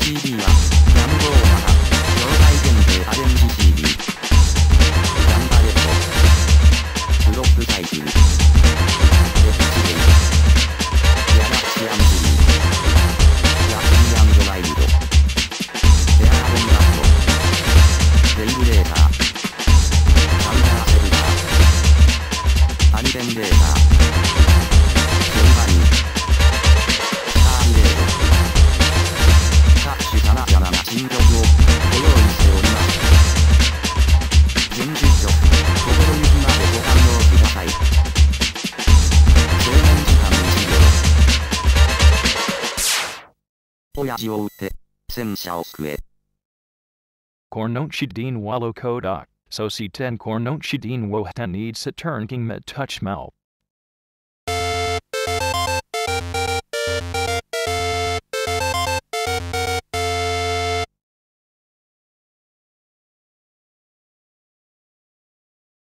CD は、乱暴だ。兄弟限定アレンジガンバレット。ブロックタイトル。レッツデイ。ギャラクシアンブル。ー。ヤッキーアンドライル。ド。エアーンラット。レイブレーター。サンダーセル。ター。アニレンレーター。親父を撃て、戦車を救え。 Kornonchi din walo kodak, so si ten kornonchi din wohtan need sa turn king met touch mal.